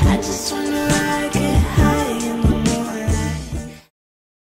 I just wanna.